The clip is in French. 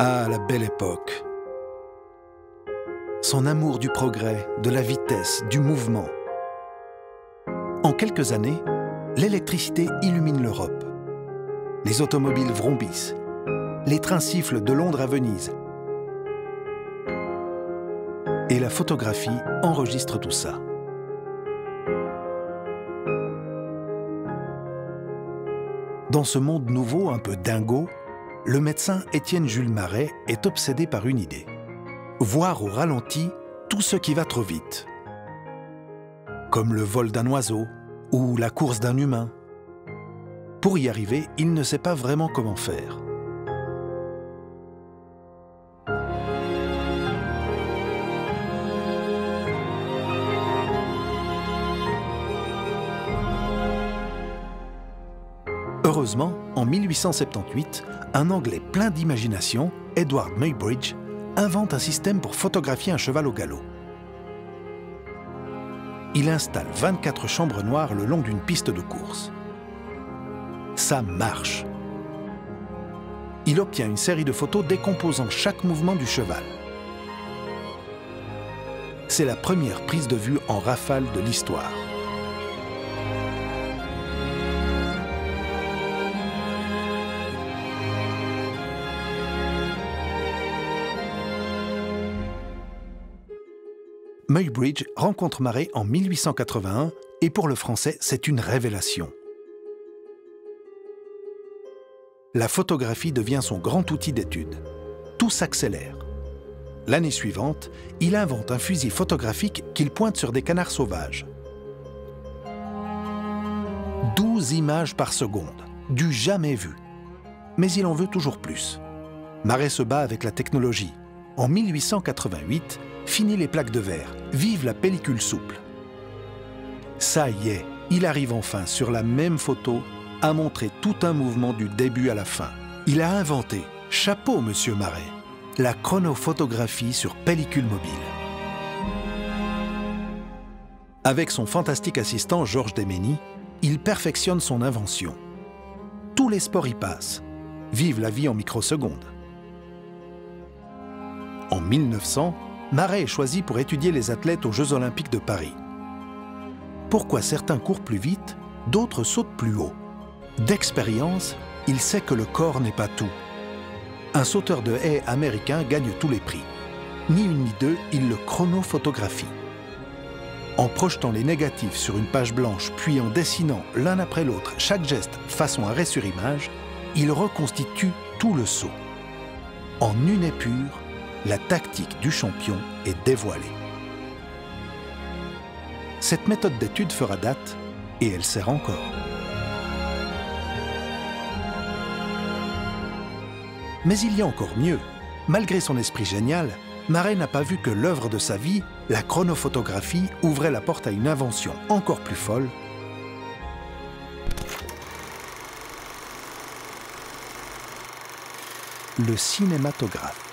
Ah, la belle époque. Son amour du progrès, de la vitesse, du mouvement. En quelques années, l'électricité illumine l'Europe. Les automobiles vrombissent. Les trains sifflent de Londres à Venise. Et la photographie enregistre tout ça. Dans ce monde nouveau un peu dingo, le médecin Étienne Jules Marais est obsédé par une idée. Voir au ralenti tout ce qui va trop vite. Comme le vol d'un oiseau ou la course d'un humain. Pour y arriver, il ne sait pas vraiment comment faire. Heureusement, en 1878, un Anglais plein d'imagination, Edward Muybridge, invente un système pour photographier un cheval au galop. Il installe 24 chambres noires le long d'une piste de course. Ça marche. Il obtient une série de photos décomposant chaque mouvement du cheval. C'est la première prise de vue en rafale de l'histoire. Muybridge rencontre Marais en 1881 et pour le français, c'est une révélation. La photographie devient son grand outil d'étude. Tout s'accélère. L'année suivante, il invente un fusil photographique qu'il pointe sur des canards sauvages. 12 images par seconde, du jamais vu. Mais il en veut toujours plus. Marais se bat avec la technologie. En 1888, Fini les plaques de verre, vive la pellicule souple. Ça y est, il arrive enfin sur la même photo à montrer tout un mouvement du début à la fin. Il a inventé, chapeau monsieur Marais, la chronophotographie sur pellicule mobile. Avec son fantastique assistant Georges Demény, il perfectionne son invention. Tous les sports y passent. Vive la vie en microsecondes. En 1900, Marais est choisi pour étudier les athlètes aux Jeux olympiques de Paris. Pourquoi certains courent plus vite, d'autres sautent plus haut? D'expérience, il sait que le corps n'est pas tout. Un sauteur de haie américain gagne tous les prix. Ni une ni deux, il le chronophotographie. En projetant les négatifs sur une page blanche, puis en dessinant l'un après l'autre chaque geste façon arrêt sur image, il reconstitue tout le saut. En une épure, la tactique du champion est dévoilée. Cette méthode d'étude fera date et elle sert encore. Mais il y a encore mieux. Malgré son esprit génial, Marais n'a pas vu que l'œuvre de sa vie, la chronophotographie, ouvrait la porte à une invention encore plus folle. Le cinématographe.